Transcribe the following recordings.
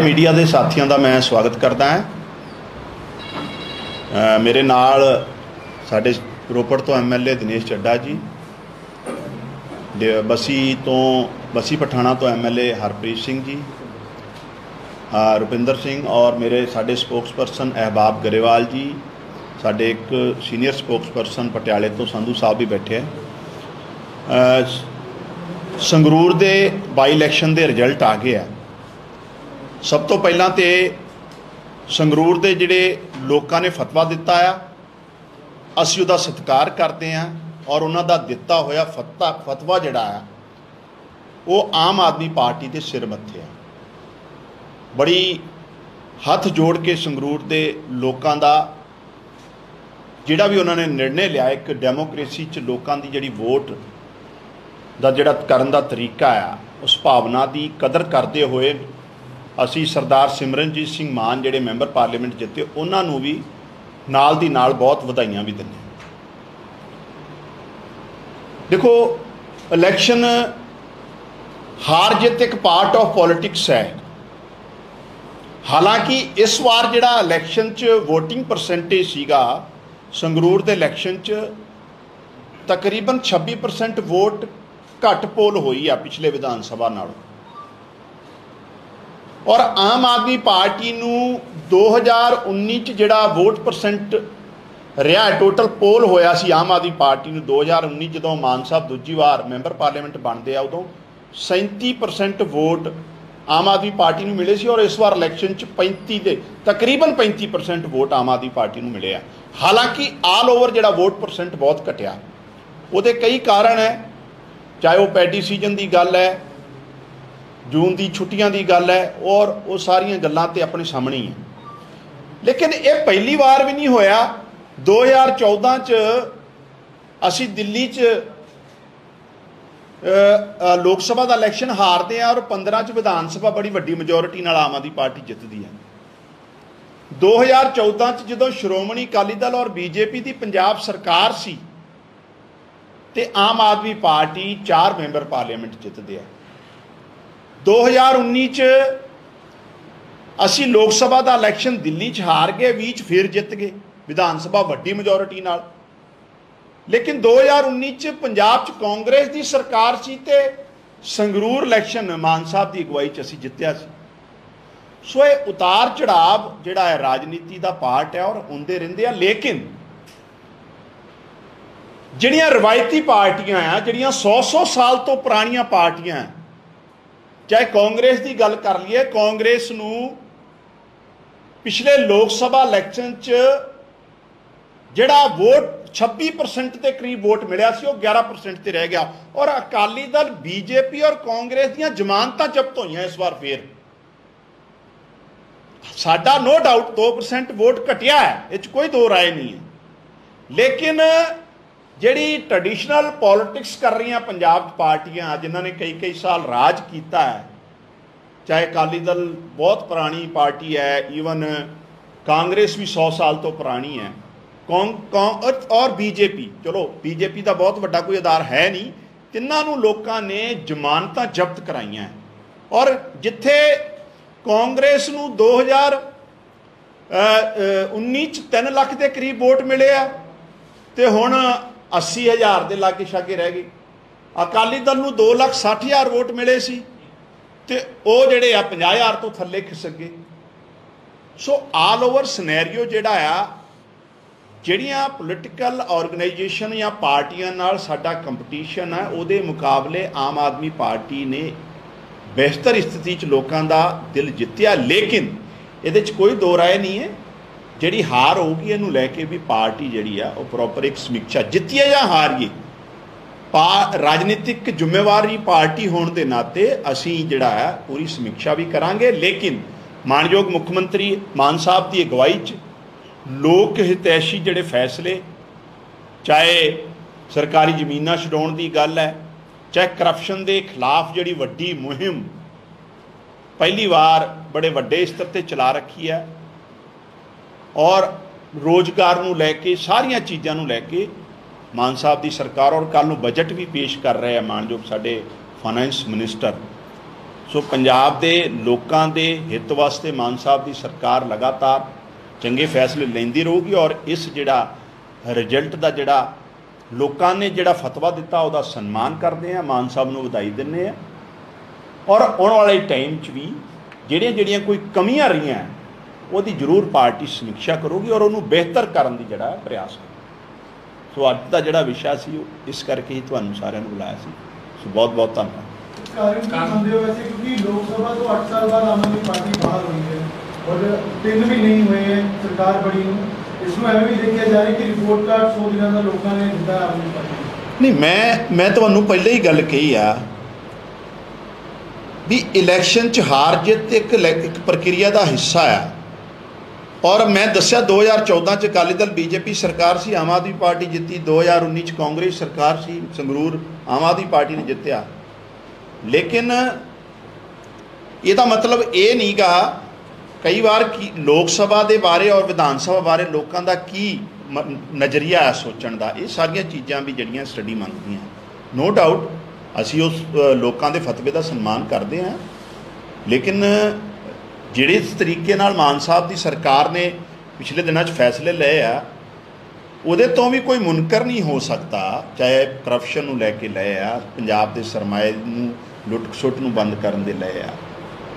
Media ਦੇ ਸਾਥੀਆਂ ਦਾ ਮੈਂ ਸਵਾਗਤ ਕਰਦਾ ਹਾਂ। ਮੇਰੇ ਨਾਲ ਸਾਡੇ ਰੋਪੜ ਤੋਂ ਐਮਐਲਏ ਦਿਨੇਸ਼ ਚੱਡਾ ਜੀ, ਦੇ- ਬਸੀ ਤੋਂ ਬਸੀ ਪਠਾਣਾ ਤੋਂ ਐਮਐਲਏ ਹਰਪ੍ਰੀਤ ਸਿੰਘ ਜੀ ਰੁਪਿੰਦਰ ਸਿੰਘ ਔਰ ਮੇਰੇ ਸਾਡੇ ਸਪੋਕਸਪਰਸਨ ਅਹਿਬਾਬ ਗਰੇਵਾਲ ਜੀ, ਸਾਡੇ ਇੱਕ ਸੀਨੀਅਰ ਸਪੋਕਸਪਰਸਨ ਪਟਿਆਲੇ ਤੋਂ ਸੰਧੂ ਸਾਹਿਬ ਵੀ ਬੈਠੇ ਹੈ ਸੰਗਰੂਰ ਦੇ ਬਾਈ ਇਲੈਕਸ਼ਨ ਦੇ ਰਿਜ਼ਲਟ ਆ ਗਏ ਆ। ਸਭ ਤੋਂ ਪਹਿਲਾਂ ਤੇ ਸੰਗਰੂਰ ਦੇ ਜਿਹੜੇ ਲੋਕਾਂ ਨੇ ਫਤਵਾ ਦਿੱਤਾ ਆ, ਅਸੀਂ ਉਹਦਾ ਸਤਿਕਾਰ ਕਰਦੇ ਆ ਔਰ ਉਹਨਾਂ ਦਾ ਦਿੱਤਾ ਹੋਇਆ ਫਤਵਾ ਫਤਵਾ ਜਿਹੜਾ ਆ, ਉਹ ਆਮ ਆਦਮੀ ਪਾਰਟੀ ਦੇ ਸਿਰ ਮੱਥੇ ਆ। ਬੜੀ ਹੱਥ ਜੋੜ ਕੇ ਸੰਗਰੂਰ ਦੇ ਲੋਕਾਂ ਦਾ ਜਿਹੜਾ ਵੀ ਉਹਨਾਂ ਨੇ ਨਿਰਣੇ ਲਿਆ, ਇੱਕ ਡੈਮੋਕ੍ਰੇਸੀ 'ਚ ਲੋਕਾਂ ਦੀ ਜਿਹੜੀ ਵੋਟ ਦਾ ਜਿਹੜਾ ਕਰਨ ਦਾ ਤਰੀਕਾ ਆ, ਉਸ ਭਾਵਨਾ ਦੀ ਕਦਰ ਕਰਦੇ ਹੋਏ ਅਸੀਂ ਸਰਦਾਰ ਸਿਮਰਨਜੀਤ ਸਿੰਘ ਮਾਨ ਜਿਹੜੇ ਮੈਂਬਰ ਪਾਰਲੀਮੈਂਟ ਜਿੱਤੇ, ਉਹਨਾਂ ਨੂੰ ਵੀ ਨਾਲ ਦੀ ਨਾਲ ਬਹੁਤ ਵਧਾਈਆਂ ਵੀ ਦਿੰਦੇ ਹਾਂ। ਦੇਖੋ, ਇਲੈਕਸ਼ਨ ਹਾਰ ਜਿੱਤ ਇੱਕ ਪਾਰਟ ਆਫ ਪੋਲਿਟਿਕਸ ਹੈ ਹਾਲਾਂਕਿ ਇਸ ਵਾਰ ਜਿਹੜਾ ਇਲੈਕਸ਼ਨ 'ਚ VOTING ਪਰਸੈਂਟੇਜ ਸੀਗਾ, ਸੰਗਰੂਰ ਦੇ ਇਲੈਕਸ਼ਨ 'ਚ ਤਕਰੀਬਨ 26% ਵੋਟ ਘੱਟ ਪੋਲ ਹੋਈ ਆ ਪਿਛਲੇ ਵਿਧਾਨ ਸਭਾ ਨਾਲੋਂ ਔਰ ਆਮ ਆਦਮੀ ਪਾਰਟੀ ਨੂੰ 2019 ਚ ਜਿਹੜਾ ਵੋਟ ਪਰਸੈਂਟ ਰਿਹਾ ਟੋਟਲ ਪੋਲ ਹੋਇਆ ਸੀ ਆਮ ਆਦਮੀ ਪਾਰਟੀ ਨੂੰ 2019 ਜਦੋਂ ਮਾਨ ਸਾਹਿਬ ਦੂਜੀ ਵਾਰ ਮੈਂਬਰ ਪਾਰਲੀਮੈਂਟ ਬਣਦੇ ਆ, ਉਦੋਂ 37% ਵੋਟ ਆਮ ਆਦਮੀ ਪਾਰਟੀ ਨੂੰ ਮਿਲੇ ਸੀ ਔਰ ਇਸ ਵਾਰ ਇਲੈਕਸ਼ਨ ਚ 35 ਦੇ ਤਕਰੀਬਨ 35% ਵੋਟ ਆਮ ਆਦਮੀ ਪਾਰਟੀ ਨੂੰ ਮਿਲੇ ਆ। ਹਾਲਾਂਕਿ ਆਲ ਓਵਰ ਜਿਹੜਾ ਵੋਟ ਪਰਸੈਂਟ ਬਹੁਤ ਘਟਿਆ। ਉਹਦੇ ਕਈ ਕਾਰਨ ਹੈ, ਚਾਹੇ ਉਹ ਪੈਡੀ ਸੀਜ਼ਨ ਦੀ ਗੱਲ ਹੈ ਜੂਨ ਦੀ ਛੁੱਟੀਆਂ ਦੀ ਗੱਲ ਹੈ ਔਰ ਉਹ ਸਾਰੀਆਂ ਗੱਲਾਂ ਤੇ ਆਪਣੇ ਸਾਹਮਣੇ ਹੀ ਹੈ। ਲੇਕਿਨ ਇਹ ਪਹਿਲੀ ਵਾਰ ਵੀ ਨਹੀਂ ਹੋਇਆ। 2014 ਚ ਅਸੀਂ ਦਿੱਲੀ ਚ ਲੋਕ ਸਭਾ ਦਾ ਇਲੈਕਸ਼ਨ ਹਾਰਦੇ ਆ ਔਰ 15 ਚ ਵਿਧਾਨ ਸਭਾ ਬੜੀ ਵੱਡੀ ਮੈਜੋਰਿਟੀ ਨਾਲ ਆਮ ਆਦਮੀ ਪਾਰਟੀ ਜਿੱਤਦੀ ਹੈ। 2014 ਚ ਜਦੋਂ ਸ਼੍ਰੋਮਣੀ ਅਕਾਲੀ ਦਲ ਔਰ ਬੀਜੇਪੀ ਦੀ ਪੰਜਾਬ ਸਰਕਾਰ ਸੀ, ਤੇ ਆਮ ਆਦਮੀ ਪਾਰਟੀ ਚਾਰ ਮੈਂਬਰ ਪਾਰਲੀਮੈਂਟ ਜਿੱਤਦੇ ਆ। 2019 ਚ ਅਸੀਂ ਲੋਕ ਸਭਾ ਦਾ ਇਲੈਕਸ਼ਨ ਦਿੱਲੀ ਚ ਹਾਰ ਗਏ 20 ਚ ਫਿਰ ਜਿੱਤ ਗਏ, ਵਿਧਾਨ ਸਭਾ ਵੱਡੀ ਮੈਜੋਰਿਟੀ ਨਾਲ। ਲੇਕਿਨ 2019 ਚ ਪੰਜਾਬ ਚ ਕਾਂਗਰਸ ਦੀ ਸਰਕਾਰ ਸੀ ਤੇ ਸੰਗਰੂਰ ਇਲੈਕਸ਼ਨ ਮਾਨ ਸਾਹਿਬ ਦੀ ਅਗਵਾਈ ਚ ਅਸੀਂ ਜਿੱਤਿਆ ਸੀ। ਸੋ ਇਹ ਉਤਾਰ ਚੜਾਵ ਜਿਹੜਾ ਹੈ ਰਾਜਨੀਤੀ ਦਾ ਪਾਰਟ ਹੈ ਔਰ ਹੁੰਦੇ ਰਹਿੰਦੇ ਆ। ਲੇਕਿਨ ਜਿਹੜੀਆਂ ਰਵਾਇਤੀ ਪਾਰਟੀਆਂ ਆ, ਜਿਹੜੀਆਂ 100-100 ਸਾਲ ਤੋਂ ਪੁਰਾਣੀਆਂ ਪਾਰਟੀਆਂ ਆ ਚਾਹੇ ਕਾਂਗਰਸ ਦੀ ਗੱਲ ਕਰ ਲਈਏ, ਕਾਂਗਰਸ ਨੂੰ ਪਿਛਲੇ ਲੋਕ ਸਭਾ ਇਲੈਕਸ਼ਨ 'ਚ ਜਿਹੜਾ ਵੋਟ 26% ਦੇ ਕਰੀਬ ਵੋਟ ਮਿਲਿਆ ਸੀ, ਉਹ 11% ਤੇ ਰਹਿ ਗਿਆ। ਔਰ ਅਕਾਲੀ ਦਲ, ਬੀਜੇਪੀ ਔਰ ਕਾਂਗਰਸ ਦੀਆਂ ਜ਼ਮਾਨਤਾਂ ਜ਼ਬਤ ਹੋਈਆਂ ਇਸ ਵਾਰ ਫੇਰ। ਸਾਡਾ ਨੋ ਡਾਊਟ 2% ਵੋਟ ਘਟਿਆ ਹੈ, ਇਹ 'ਚ ਕੋਈ ਦੋ ਰਾਏ ਨਹੀਂ ਹੈ। ਲੇਕਿਨ ਜਿਹੜੀ ਟ੍ਰੈਡੀਸ਼ਨਲ ਪੋਲਿਟਿਕਸ ਕਰ ਰਹੀਆਂ ਪੰਜਾਬ 'ਚ ਪਾਰਟੀਆਂ ਜਿਨ੍ਹਾਂ ਨੇ ਕਈ ਕਈ ਸਾਲ ਰਾਜ ਕੀਤਾ ਹੈ। ਚਾਹੇ ਅਕਾਲੀ ਦਲ ਬਹੁਤ ਪੁਰਾਣੀ ਪਾਰਟੀ ਹੈ ਈਵਨ ਕਾਂਗਰਸ ਵੀ 100 ਸਾਲ ਤੋਂ ਪੁਰਾਣੀ ਹੈ। ਕੌਂ ਕੌਂ ਔਰ ਬੀਜੇਪੀ। ਚਲੋ, ਬੀਜੇਪੀ ਦਾ ਬਹੁਤ ਵੱਡਾ ਕੋਈ ਆਧਾਰ ਹੈ ਨਹੀਂ। ਤਿੰਨਾਂ ਨੂੰ ਲੋਕਾਂ ਨੇ ਜ਼ਮਾਨਤਾਂ ਜ਼ਬਤ ਕਰਾਈਆਂ ਔਰ ਜਿੱਥੇ ਕਾਂਗਰਸ ਨੂੰ 2019 ਚ 3 ਲੱਖ ਦੇ ਕਰੀਬ ਵੋਟ ਮਿਲੇ ਆ, ਤੇ ਹੁਣ 80000 ਦੇ ਲਾਗੇ ਛਾਗੇ ਰਹਿ ਗਏ। ਅਕਾਲੀ ਦਲ ਨੂੰ 2 ਲੱਖ 60000 ਵੋਟ ਮਿਲੇ ਸੀ ਤੇ ਉਹ ਜਿਹੜੇ ਆ 50000 ਤੋਂ ਥੱਲੇ ਖਿਸਕ ਗਏ। ਸੋ ਆਲ ਓਵਰ ਸਿਨੈਰੀਓ ਜਿਹੜਾ ਆ, ਜਿਹੜੀਆਂ ਪੋਲੀਟੀਕਲ ਆਰਗੇਨਾਈਜੇਸ਼ਨ ਜਾਂ ਪਾਰਟੀਆਂ ਨਾਲ ਸਾਡਾ ਕੰਪੀਟੀਸ਼ਨ ਹੈ ਉਹਦੇ ਮੁਕਾਬਲੇ ਆਮ ਆਦਮੀ ਪਾਰਟੀ ਨੇ ਬਿਹਤਰ ਸਥਿਤੀ 'ਚ ਲੋਕਾਂ ਦਾ ਦਿਲ ਜਿੱਤਿਆ। ਲੇਕਿਨ ਇਹਦੇ 'ਚ ਕੋਈ ਦੋ ਰਾਏ ਨਹੀਂ ਹੈ। ਜਿਹੜੀ ਹਾਰ ਹੋਊਗੀ, ਇਹਨੂੰ ਲੈ ਕੇ ਵੀ ਪਾਰਟੀ ਜਿਹੜੀ ਆ, ਉਹ ਪ੍ਰੋਪਰ ਇੱਕ ਸਮੀਖਿਆ ਜਿੱਤੀਏ ਜਾਂ ਹਾਰੀਏ ਪਾ, ਰਾਜਨੀਤਿਕ ਜ਼ਿੰਮੇਵਾਰੀ ਪਾਰਟੀ ਹੋਣ ਦੇ ਨਾਤੇ ਅਸੀਂ ਜਿਹੜਾ ਹੈ, ਪੂਰੀ ਸਮੀਖਿਆ ਵੀ ਕਰਾਂਗੇ। ਲੇਕਿਨ ਮਾਨਯੋਗ ਮੁੱਖ ਮੰਤਰੀ ਮਾਨ ਸਾਹਿਬ ਦੀ ਅਗਵਾਈ 'ਚ ਲੋਕ ਹਿਤੈਸ਼ੀ ਜਿਹੜੇ ਫੈਸਲੇ, ਚਾਹੇ ਸਰਕਾਰੀ ਜ਼ਮੀਨਾਂ ਛਡਾਉਣ ਦੀ ਗੱਲ ਹੈ, ਚਾਹੇ ਕਰਪਸ਼ਨ ਦੇ ਖਿਲਾਫ ਜਿਹੜੀ ਵੱਡੀ ਮੁਹਿੰਮ ਪਹਿਲੀ ਵਾਰ ਬੜੇ ਵੱਡੇ ਸਤਰ ਤੇ ਚਲਾ ਰੱਖੀ ਹੈ ਔਰ ਰੋਜ਼ਗਾਰ ਨੂੰ ਲੈ ਕੇ, ਸਾਰੀਆਂ ਚੀਜ਼ਾਂ ਨੂੰ ਲੈ ਕੇ ਮਾਨ ਸਾਹਿਬ ਦੀ ਸਰਕਾਰ, ਔਰ ਕੱਲ ਨੂੰ ਬਜਟ ਵੀ ਪੇਸ਼ ਕਰ ਰਹੇ ਆ ਮਾਨਯੋਗ ਸਾਡੇ ਫਾਈਨੈਂਸ ਮਿਨਿਸਟਰ ਸੋ ਪੰਜਾਬ ਦੇ ਲੋਕਾਂ ਦੇ ਹਿੱਤ ਵਾਸਤੇ ਮਾਨ ਸਾਹਿਬ ਦੀ ਸਰਕਾਰ ਲਗਾਤਾਰ ਚੰਗੇ ਫੈਸਲੇ ਲੈਂਦੀ ਰਹੂਗੀ, ਔਰ ਇਸ ਜਿਹੜਾ ਰਿਜ਼ਲਟ ਦਾ ਜਿਹੜਾ ਲੋਕਾਂ ਨੇ ਜਿਹੜਾ ਫਤਵਾ ਦਿੱਤਾ, ਉਹਦਾ ਸਨਮਾਨ ਕਰਦੇ ਆ, ਮਾਨ ਸਾਹਿਬ ਨੂੰ ਵਧਾਈ ਦਿੰਦੇ ਆ। ਔਰ ਆਉਣ ਵਾਲੇ ਟਾਈਮ 'ਚ ਵੀ ਜਿਹੜੀਆਂ ਜਿਹੜੀਆਂ ਕੋਈ ਕਮੀਆਂ ਰਹੀਆਂ ਉਹਦੀ ਜ਼ਰੂਰ ਪਾਰਟੀ ਸਮੀਖਿਆ ਕਰੂਗੀ ਔਰ ਉਹਨੂੰ ਬਿਹਤਰ ਕਰਨ ਦੀ ਜਿਹੜਾ ਪ੍ਰਯਾਸ ਕਰੂਗੀ। ਸੋ ਅੱਜ ਦਾ ਜਿਹੜਾ ਵਿਸ਼ਾ ਸੀ ਉਹ ਇਸ ਕਰਕੇ ਹੀ ਤੁਹਾਨੂੰ ਸਾਰਿਆਂ ਨੂੰ ਬੁਲਾਇਆ ਸੀ। ਸੋ ਬਹੁਤ ਬਹੁਤ ਧੰਨਵਾਦ। ਕਾਰਨ ਕੀ ਮੰਨਦੇ ਹੋ ਵੈਸੇ? ਕਿਉਂਕਿ ਲੋਕ ਸਭਾ ਤੋਂ 8 ਸਾਲ ਬਾਅਦ ਆਮ ਆਦਮੀ ਪਾਰਟੀ ਬਾਹਰ ਹੋਈ ਹੈ ਔਰ ਤਿੰਨ ਵੀ ਨਹੀਂ ਹੋਏ ਹੈ ਸਰਕਾਰ ਬੜੀ ਨੂੰ। ਇਸ ਨੂੰ ਐਵੇਂ ਵੀ ਦੇਖਿਆ ਜਾ ਰਿਹਾ ਕਿ ਰਿਪੋਰਟ ਕਾਰਡ 100 ਦਿਨਾਂ ਦਾ ਲੋਕਾਂ ਨੇ ਦਿੱਤਾ ਆਮ ਆਦਮੀ ਪਾਰਟੀ ਨੂੰ। ਨਹੀਂ ਮੈਂ ਮੈਂ ਤੁਹਾਨੂੰ ਪਹਿਲਾਂ ਹੀ ਗੱਲ ਕਹੀ ਆ ਵੀ ਇਲੈਕਸ਼ਨ 'ਚ ਹਾਰ ਜਿੱਤ ਇੱਕ ਇੱਕ ਪ੍ਰਕਿਰਿਆ ਦਾ ਹਿੱਸਾ ਆ। ਔਰ ਮੈਂ ਦੱਸਿਆ 2014 ਚ ਅਕਾਲੀ ਦਲ ਬੀਜੇਪੀ ਸਰਕਾਰ ਸੀ, ਆਮ ਆਦਮੀ ਪਾਰਟੀ ਜਿੱਤੀ 2019 ਚ ਕਾਂਗਰਸ ਸਰਕਾਰ ਸੀ, ਸੰਗਰੂਰ ਆਮ ਆਦਮੀ ਪਾਰਟੀ ਨੇ ਜਿੱਤਿਆ। ਲੇਕਿਨ ਇਹਦਾ ਮਤਲਬ ਇਹ ਨਹੀਂ ਨਹੀਂਗਾ ਕਈ ਵਾਰ ਕੀ ਲੋਕ ਸਭਾ ਦੇ ਬਾਰੇ ਔਰ ਵਿਧਾਨ ਸਭਾ ਬਾਰੇ ਲੋਕਾਂ ਦਾ ਕੀ ਨਜ਼ਰੀਆ ਹੈ ਸੋਚਣ ਦਾ, ਇਹ ਸਾਰੀਆਂ ਚੀਜ਼ਾਂ ਵੀ ਜਿਹੜੀਆਂ ਸਟੱਡੀ ਮੰਗਦੀਆਂ। ਨੋ ਡਾਊਟ ਅਸੀਂ ਉਸ ਲੋਕਾਂ ਦੇ ਫਤਵੇ ਦਾ ਸਨਮਾਨ ਕਰਦੇ ਹਾਂ। ਲੇਕਿਨ ਜਿਹੜੇ ਤਰੀਕੇ ਨਾਲ ਮਾਨ ਸਾਹਿਬ ਦੀ ਸਰਕਾਰ ਨੇ ਪਿਛਲੇ ਦਿਨਾਂ 'ਚ ਫੈਸਲੇ ਲਏ ਆ, ਉਹਦੇ ਤੋਂ ਵੀ ਕੋਈ ਮੁਨਕਰ ਨਹੀਂ ਹੋ ਸਕਦਾ, ਚਾਹੇ ਕਰਪਸ਼ਨ ਨੂੰ ਲੈ ਕੇ ਲਏ ਆ, ਪੰਜਾਬ ਦੇ ਸਰਮਾਏ ਨੂੰ ਲੁੱਟ ਖਸੁੱਟ ਨੂੰ ਬੰਦ ਕਰਨ ਦੇ ਲਏ ਆ।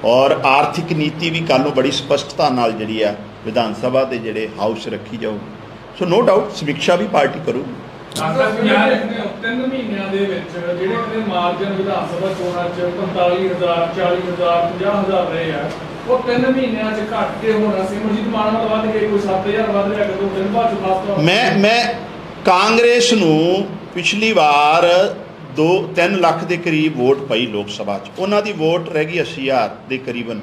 ਔਰ ਆਰਥਿਕ ਨੀਤੀ ਵੀ ਕੱਲ੍ਹ ਨੂੰ ਬੜੀ ਸਪਸ਼ਟਤਾ ਨਾਲ ਜਿਹੜੀ ਆ, ਵਿਧਾਨ ਸਭਾ ਦੇ ਜਿਹੜੇ ਹਾਊਸ ਰੱਖੀ ਜਾਊਗੀ। ਸੋ ਨੋ ਡਾਊਟ ਸਮੀਖਿਆ ਵੀ ਪਾਰਟੀ ਕਰੂਗੀ। ਤਿੰਨ ਮਹੀਨਿਆਂ ਦੇ ਵਿੱਚ ਜਿਹੜੇ ਮਾਰਜਨ ਵਿਧਾਨ ਸਭਾ ਚੋਣਾਂ ਚ 45000 40000 50000 ਰਹੇ ਆ ਉਹ ਤਿੰਨ ਮਹੀਨਿਆਂ ਚ ਘਟ ਕੇ ਹੁਣ ਸਿਮਰਜੀਤ ਮਾਨ ਨਾਲ ਵੱਧ ਗਏ ਕੋਈ 7000 ਵੱਧ ਗਿਆ ਕਦੋਂ ਦਿਨ ਬਾਅਦ ਚ ਖਾਸ ਤੌਰ ਮੈਂ ਮੈਂ ਕਾਂਗਰਸ ਨੂੰ ਪਿਛਲੀ ਵਾਰ 2 3 ਲੱਖ ਦੇ ਕਰੀਬ ਵੋਟ ਪਈ ਲੋਕ ਸਭਾ 'ਚ। ਉਹਨਾਂ ਦੀ ਵੋਟ ਰਹਿ ਗਈ 80000 ਦੇ ਕਰੀਬਨ।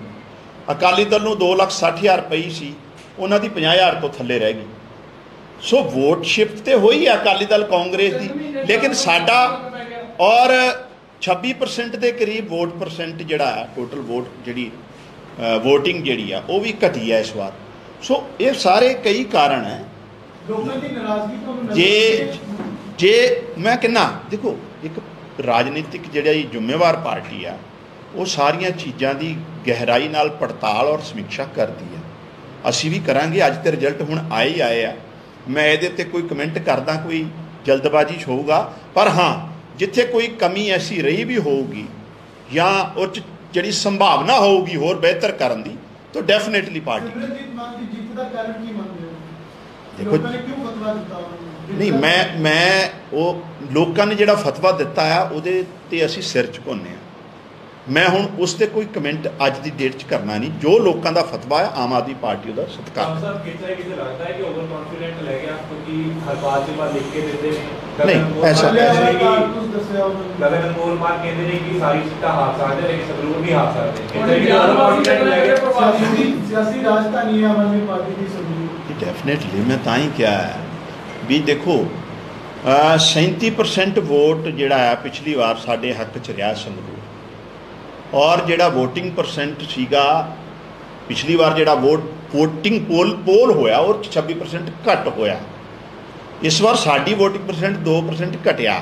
ਅਕਾਲੀ ਦਲ ਨੂੰ 2 ਲੱਖ 60000 ਪਈ ਸੀ। ਉਹਨਾਂ ਦੀ 50000 ਤੋਂ ਥੱਲੇ ਰਹਿ ਗਈ। ਸੋ ਵੋਟ ਸ਼ਿਫਟ ਤੇ ਹੋਈ ਆ ਅਕਾਲੀ ਦਲ ਕਾਂਗਰਸ ਦੀ। ਲੇਕਿਨ ਸਾਡਾ ਔਰ 26% ਦੇ ਕਰੀਬ ਵੋਟ ਪਰਸੈਂਟ ਜਿਹੜਾ ਹੈ ਟੋਟਲ ਵੋਟ ਜਿਹੜੀ VOTING ਜਿਹੜੀ ਆ ਉਹ ਵੀ ਘਟੀ ਹੈ ਇਸ ਵਾਰ। ਸੋ ਇਹ ਸਾਰੇ ਕਈ ਕਾਰਨ ਹੈ। ਲੋਕਾਂ ਦੀ ਨਾਰਾਜ਼ਗੀ ਤੁਹਾਨੂੰ ਜੇ? ਜੇ ਮੈਂ ਕਹਿੰਨਾ ਦੇਖੋ ਇੱਕ ਰਾਜਨੀਤਿਕ ਜਿਹੜੀ ਜ਼ਿੰਮੇਵਾਰ ਪਾਰਟੀ ਆ ਉਹ ਸਾਰੀਆਂ ਚੀਜ਼ਾਂ ਦੀ ਗਹਿਰਾਈ ਨਾਲ ਪੜਤਾਲ ਔਰ ਸਮੀਖਿਆ ਕਰਦੀ ਹੈ ਅਸੀਂ ਵੀ ਕਰਾਂਗੇ ਅੱਜ ਤੇ ਰਿਜ਼ਲਟ ਹੁਣ ਆਏ ਹੀ ਆਏ ਆ। ਮੈਂ ਇਹਦੇ ਤੇ ਕੋਈ ਕਮੈਂਟ ਕਰਦਾ ਕੋਈ ਜਲਦਬਾਜ਼ੀ ਹੋਊਗਾ ਪਰ ਹਾਂ ਜਿੱਥੇ ਕੋਈ ਕਮੀ ਐਸੀ ਰਹੀ ਵੀ ਹੋਊਗੀ ਜਾਂ ਉਹ ਜਿਹੜੀ ਸੰਭਾਵਨਾ ਹੋਊਗੀ ਹੋਰ ਬਿਹਤਰ ਕਰਨ ਦੀ ਤਾਂ ਡੈਫੀਨਿਟਲੀ ਪਾਰਟੀ ਦੇਖੋ-? ਨਹੀਂ ਮੈਂ ਮੈਂ ਉਹ ਲੋਕਾਂ ਨੇ ਜਿਹੜਾ ਫਤਵਾ ਦਿੱਤਾ ਆ ਉਹਦੇ ਤੇ ਅਸੀਂ ਸਿਰ ਝੁਕਾਉਂਦੇ ਆ ਮੈਂ ਹੁਣ ਉਸ ਤੇ ਕੋਈ ਕਮੈਂਟ ਅੱਜ ਦੀ ਡੇਟ 'ਚ ਕਰਨਾ ਨਹੀਂ। ਜੋ ਲੋਕਾਂ ਦਾ ਫਤਵਾ ਹੈ ਆਮ ਆਦਮੀ ਪਾਰਟੀ ਉਹਦਾ ਸਤਿਕਾਰ। ਕੰਮ ਸਾਹਿਬ ਕਿਤੇ ਕਿਤੇ ਲੱਗਦਾ ਹੈ ਕਿ ਓਵਰ ਕੌਨਫੀਡੈਂਟ ਲੈ ਗਿਆ ਕਿਉਂਕਿ ਹਰਪਾਲ ਸਿੰਘ ਬਾਦ ਲਿਖ ਕੇ ਦਿੰਦੇ ਨੇ? ਨਹੀਂ, ਐਸਾ- ਨੇ ਨੇ। ਗਗਨ ਮੋਹਨ ਮਾਨ ਕਹਿੰਦੇ ਨੇ ਕਿ ਸਾਰੀ ਸੀਟਾਂ ਹਾਰ ਸਕਦੇ ਨੇ, ਲੇਕਿਨ ਸੰਗਰੂਰ ਨਹੀਂ ਹਾਰ ਸਕਦੇ ਗਿਆਨ ਓਵਰ ਕੌਨਫੀਡੈਂਟ ਲੈ ਗਿਆ? ਸਿਆਸੀ ਸਿਆਸੀ ਰਾਜਧਾਨੀ ਆਮ ਆਦਮੀ ਪਾਰਟੀ ਦੀ ਸੰਗਰੂਰ ਡੈਫੀਨਿਟਲੀ ਮੈਂ ਤਾਂ ਹੀ ਕਿਹਾ ਹੈ ਵੀ ਦੇਖੋ ਅਹ 37% ਵੋਟ ਜਿਹੜਾ ਹੈ ਪਿਛਲੀ ਵਾਰ ਸਾਡੇ ਹੱਕ 'ਚ ਰਿਹਾ ਸੰਗਰੂਰ ਔਰ ਜਿਹੜਾ VOTING ਪਰਸੈਂਟ ਸੀਗਾ, ਪਿਛਲੀ ਵਾਰ ਜਿਹੜਾ ਵੋਟ VOTING ਪੋਲ ਪੋਲ ਹੋਇਆ, ਉਹ 'ਚ 26% ਘੱਟ ਹੋਇਆ। ਇਸ ਵਾਰ ਸਾਡੀ VOTING ਪਰਸੈਂਟ 2% ਘਟਿਆ।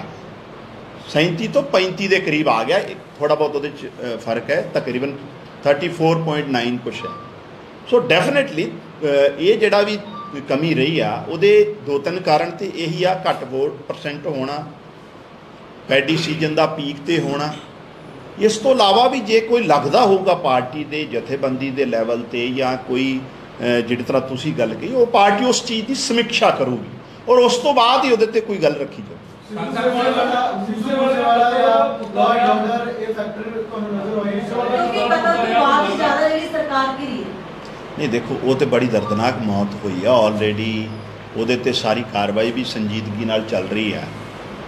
37 ਤੋਂ 35 ਦੇ ਕਰੀਬ ਆ ਗਿਆ। ਥੋੜਾ ਬਹੁਤ ਉਹਦੇ 'ਚ ਫ਼ਰਕ ਹੈ। ਤਕਰੀਬਨ 34.9 ਕੁਛ ਹੈ। ਸੋ ਡੈਫੀਨਿਟਲੀ ਇਹ ਜਿਹੜਾ ਵੀ ਕਮੀ ਰਹੀ ਆ, ਉਹਦੇ ਦੋ ਤਿੰਨ ਕਾਰਨ ਤੇ ਇਹੀ ਆ, ਘੱਟ ਵੋਟ ਪਰਸੈਂਟ ਹੋਣਾ ਪੈਡੀ ਸੀਜ਼ਨ ਦਾ ਪੀਕ ਤੇ ਹੋਣਾ। ਇਸ ਤੋਂ ਇਲਾਵਾ ਵੀ ਜੇ ਕੋਈ ਲੱਗਦਾ ਹੋਊਗਾ ਪਾਰਟੀ ਦੇ ਜਥੇਬੰਦੀ ਦੇ ਲੈਵਲ ਤੇ ਜਾਂ ਕੋਈ ਜਿਹੜੀ ਤਰ੍ਹਾਂ ਤੁਸੀਂ ਗੱਲ ਕਹੀ, ਉਹ ਪਾਰਟੀ ਉਸ ਚੀਜ਼ ਦੀ ਸਮੀਖਿਆ ਕਰੂਗੀ। ਔਰ ਉਸ ਤੋਂ ਬਾਅਦ ਹੀ ਉਹਦੇ ਤੇ ਕੋਈ ਗੱਲ ਰੱਖੀ ਜਾਊ। ਨਹੀਂ, ਦੇਖੋ, ਉਹ ਤੇ ਬੜੀ ਦਰਦਨਾਕ ਮੌਤ ਹੋਈ ਆ। ਆਲਰੇਡੀ ਉਹਦੇ ਤੇ ਸਾਰੀ ਕਾਰਵਾਈ ਵੀ ਸੰਜੀਦਗੀ ਨਾਲ ਚੱਲ ਰਹੀ ਆ।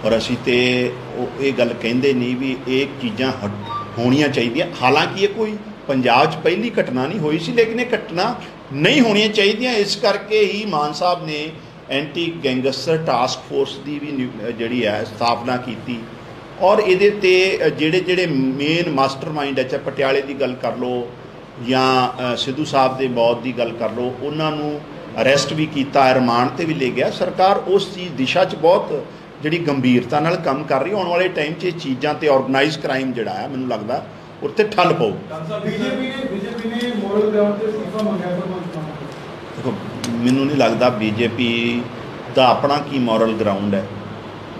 ਔਰ ਅਸੀਂ ਤੇ ਉਹ ਇਹ ਗੱਲ ਕਹਿੰਦੇ ਨਹੀਂ ਵੀ ਇਹ ਚੀਜ਼ਾਂ ਹਟ- ਹੋਣੀਆਂ ਚਾਹੀਦੀਆਂ। ਹਾਲਾਂਕਿ ਇਹ ਕੋਈ ਪੰਜਾਬ 'ਚ ਪਹਿਲੀ ਘਟਨਾ ਨਹੀਂ ਹੋਈ ਸੀ, ਲੇਕਿਨ ਇਹ ਘਟਨਾ ਨਹੀਂ ਹੋਣੀਆਂ ਚਾਹੀਦੀਆਂ। ਇਸ ਕਰਕੇ ਹੀ ਮਾਨ ਸਾਹਿਬ ਨੇ ਐਂਟੀ ਗੈਂਗਸਟਰ ਟਾਸਕ ਫੋਰਸ ਦੀ ਵੀ ਨਿਯੁ- ਜਿਹੜੀ ਹੈ, ਸਥਾਪਨਾ ਕੀਤੀ। ਔਰ ਇਹਦੇ ਤੇ ਜਿਹੜੇ ਜਿਹੜੇ ਮੇਨ ਮਾਸਟਰਮਾਈਂਡ ਹੈ, ਚਾਹੇ ਪਟਿਆਲੇ ਦੀ ਗੱਲ ਕਰ ਲਓ ਜਾਂ ਸਿੱਧੂ ਸਾਹਿਬ ਦੇ ਮੌਤ ਦੀ ਗੱਲ ਕਰ ਲਓ, ਉਹਨਾਂ ਨੂੰ ਅਰੈਸਟ ਵੀ ਕੀਤਾ ਰਿਮਾਂਡ ਤੇ ਵੀ ਲੈ ਗਿਆ। ਸਰਕਾਰ ਉਸ ਚੀਜ਼ ਦਿਸ਼ਾ 'ਚ ਬਹੁਤ ਜਿਹੜੀ ਗੰਭੀਰਤਾ ਨਾਲ ਕੰਮ ਕਰ ਰਹੀ। ਆਉਣ ਵਾਲੇ ਟਾਈਮ 'ਚ ਇਹ ਚੀਜ਼ਾਂ ਤੇ ਆਰਗੇਨਾਈਜ਼ ਕ੍ਰਾਈਮ ਜਿਹੜਾ ਹੈ ਮੈਨੂੰ ਲੱਗਦਾ ਉੱਥੇ ਠੱਲ ਪਊ ਬੀਜੇਪੀ ਨੇ ਬੀਜੇਪੀ ਨੇ ਮੋਰਲ ਗਰਾਊਂਡ ਤੇ ਅਸਤੀਫਾ ਮੰਗਿਆ ਭਗਵੰਤ ਮਾਨ ਕੋਲ। ਦੇਖੋ ਮੈਨੂੰ ਨਹੀਂ ਲੱਗਦਾ ਬੀਜੇਪੀ ਦਾ ਆਪਣਾ ਕੀ ਮੋਰਲ ਗਰਾਊਂਡ ਹੈ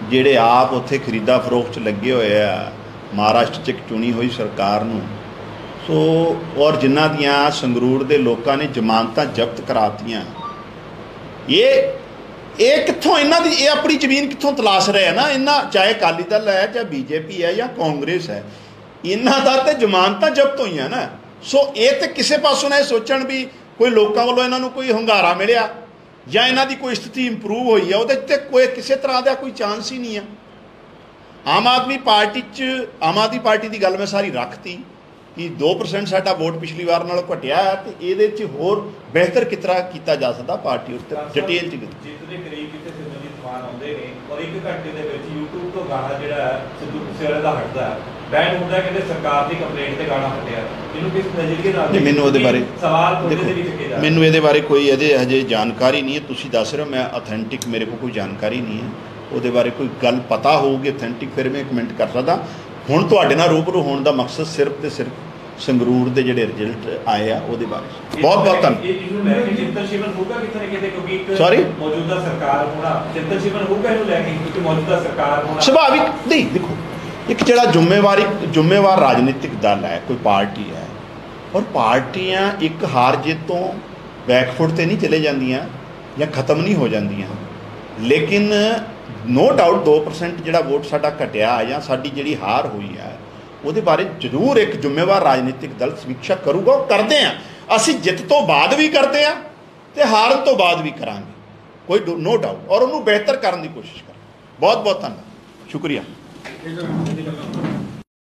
ਜਿਹੜੇ ਆਪ ਉੱਥੇ ਖਰੀਦਾ ਫਰੋਖਤ 'ਚ ਲੱਗੇ ਹੋਏ ਆ ਮਹਾਰਾਸ਼ਟਰ 'ਚ ਇੱਕ ਚੁਣੀ ਹੋਈ ਸਰਕਾਰ ਨੂੰ ਸੋ ਔਰ ਜਿਨ੍ਹਾਂ ਦੀਆਂ ਸੰਗਰੂਰ ਦੇ ਲੋਕਾਂ ਨੇ ਜ਼ਮਾਨਤਾਂ ਜ਼ਬਤ ਕਰਾਤੀਆਂ ਇਹ ਇਹ ਕਿੱਥੋਂ, ਇਹਨਾਂ ਦੀ, ਇਹ ਆਪਣੀ ਜ਼ਮੀਨ ਕਿੱਥੋਂ ਤਲਾਸ਼ ਰਹੇ ਆ ਨਾ? ਇਹਨਾਂ, ਚਾਹੇ ਅਕਾਲੀ ਦਲ ਹੈ, ਚਾਹੇ ਬੀਜੇਪੀ ਹੈ, ਜਾਂ ਕਾਂਗਰਸ ਹੈ, ਇਹਨਾਂ ਦਾ ਤੇ ਜ਼ਮਾਨਤਾਂ ਜ਼ਬਤ ਹੋਈਆਂ ਨਾ। ਸੋ ਇਹ ਤੇ ਕਿਸੇ ਪਾਸੋਂ ਨਾ ਇਹ ਸੋਚਣ ਵੀ ਕੋਈ ਲੋਕਾਂ ਵੱਲੋਂ ਇਹਨਾਂ ਨੂੰ ਕੋਈ ਹੰਗਾਰਾ ਮਿਲਿਆ, ਜਾਂ ਇਹਨਾਂ ਦੀ ਕੋਈ ਸਥਿਤੀ ਇੰਪਰੂਵ ਹੋਈ ਹੈ ਉਹਦੇ ਤੇ ਕੋਈ ਕਿਸੇ ਤਰ੍ਹਾਂ ਦਾ ਕੋਈ ਚਾਂਸ ਹੀ ਨਹੀਂ ਹੈ ਆਮ ਆਦਮੀ ਪਾਰਟੀ 'ਚ, ਆਮ ਆਦਮੀ ਪਾਰਟੀ ਦੀ ਗੱਲ ਮੈਂ ਸਾਰੀ ਰੱਖਤੀ। ਕਿ 2% ਸਾਡਾ ਵੋਟ ਪਿਛਲੀ ਵਾਰ ਨਾਲੋਂ ਘਟਿਆ ਹੈ ਤੇ ਇਹਦੇ 'ਚ ਹੋਰ ਬਿਹਤਰ ਕਿਤਰਾ ਕੀਤਾ ਜਾ ਸਕਦਾ ਪਾਰਟੀ ਉੱਤੇ ਡਿਟੇਲ 'ਚ ਜਿੱਤ ਦੇ ਕਰੀਬ ਕਿਤੇ ਸਿਮਰਜੀਤ ਮਾਨ ਆਉਂਦੇ ਨੇ ਔਰ ਇੱਕ ਘੰਟੇ ਦੇ ਵਿੱਚ YouTube ਤੋਂ ਗਾਣਾ ਜਿਹੜਾ ਸਿੱਧੂ ਮੂਸੇਵਾਲੇ ਦਾ ਹਟਦਾ ਹੈ। ਬੈਨ ਹੁੰਦਾ ਕਿ ਸਰਕਾਰ ਦੀ ਕੰਪਲੇਂਟ ਤੇ ਗਾਣਾ ਹਟਿਆ। ਇਹਨੂੰ ਕਿਸ ਨਜ਼ਰੀਏ ਨਾਲ ਮੈਨੂੰ ਉਹਦੇ ਬਾਰੇ ਸਵਾਲ ਤੁਹਾਡੇ ਦੇਖੋ ਤੇ ਵੀ ਚੱਕੇ ਜਾ ਰਹੇ। ਮੈਨੂੰ ਇਹਦੇ ਬਾਰੇ ਕੋਈ ਇਹਦੇ ਹਜੇ ਜਾਣਕਾਰੀ ਨਹੀਂ ਹੈ। ਤੁਸੀਂ ਦੱਸ ਰਹੇ ਹੋ ਮੈਂ ਅਥੈਂਟਿਕ ਮੇਰੇ ਕੋਲ ਕੋਈ ਜਾਣਕਾਰੀ ਨਹੀਂ ਹੈ। ਉਹਦੇ ਬਾਰੇ ਕੋਈ ਗੱਲ ਪਤਾ ਹੋਊਗੀ ਅਥੈਂਟਿਕ ਫਿਰ ਮੈਂ ਕਮੈਂਟ ਕਰ ਸਕਦਾ। ਹੁਣ ਤੁਹਾਡੇ ਨਾਲ ਰੂਬਰੂ ਹੋਣ ਦਾ ਮਕਸਦ ਸਿਰਫ ਤੇ ਸਿਰਫ ਸੰਗਰੂਰ ਦੇ ਜਿਹੜੇ ਰਿਜ਼ਲਟ ਆਏ ਆ ਉਹਦੇ ਬਾਰੇ। ਬਹੁਤ ਬਹੁਤ ਧੰਨਵਾਦ। ਇਹ ਇਹਨੂੰ ਲੈ ਕੇ ਚਿੰਤਨ ਸ਼ਿਵਨ ਹੋਊਗਾ ਕਿਤੇ ਨਾ ਕਿਤੇ ਕਿਉਂਕਿ ਇੱਕ Sorry? ਮੌਜੂਦਾ ਸਰਕਾਰ ਹੋਣਾ ਚਿੰਤਨ ਸ਼ਿਵਨ ਹੋਊਗਾ ਇਹਨੂੰ ਲੈ ਕੇ ਕਿਉਂਕਿ ਮੌਜੂਦਾ ਸਰਕਾਰ ਹੋਣਾ। ਸੁਭਾਵਿਕ ਨਹੀਂ ਦੇਖੋ ਇੱਕ ਜਿਹੜਾ ਜ਼ਿੰਮੇਵਾਰੀ ਜ਼ਿੰਮੇਵਾਰ ਰਾਜਨੀਤਿਕ ਦਲ ਹੈ ਕੋਈ ਪਾਰਟੀ ਹੈ ਔਰ ਪਾਰਟੀਆਂ ਇੱਕ ਹਾਰ ਜਿੱਤ ਤੋਂ ਬੈਕਫੁੱਟ ਤੇ ਨਹੀਂ ਚਲੇ ਜਾਂਦੀਆਂ ਜਾਂ ਖਤਮ ਨਹੀਂ ਹੋ ਜਾਂਦੀਆਂ। ਲੇਕਿਨ ਨੋ ਡਾਊਟ 2% ਜਿਹੜਾ ਵੋਟ ਸਾਡਾ ਘਟਿਆ ਜਾਂ ਸਾਡੀ ਜਿਹੜੀ ਹਾਰ ਹੋਈ ਹੈ, ਉਹਦੇ ਬਾਰੇ ਜ਼ਰੂਰ ਇੱਕ ਜ਼ਿੰਮੇਵਾਰ ਰਾਜਨੀਤਿਕ ਦਲ ਸਮੀਖਿਆ ਕਰੂਗਾ, ਉਹ ਕਰਦੇ ਆ। ਅਸੀਂ ਜਿੱਤ ਤੋਂ ਬਾਅਦ ਵੀ ਕਰਦੇ ਆ ਤੇ ਹਾਰਨ ਤੋਂ ਬਾਅਦ ਵੀ ਕਰਾਂਗੇ। ਕੋਈ ਨੋ ਡਾਊਟ ਔਰ ਉਹਨੂੰ ਬਿਹਤਰ ਕਰਨ ਦੀ ਕੋਸ਼ਿਸ਼ ਕਰਾਂਗੇ। ਬਹੁਤ ਬਹੁਤ ਧੰਨਵਾਦ। ਸ਼ੁਕਰੀਆ।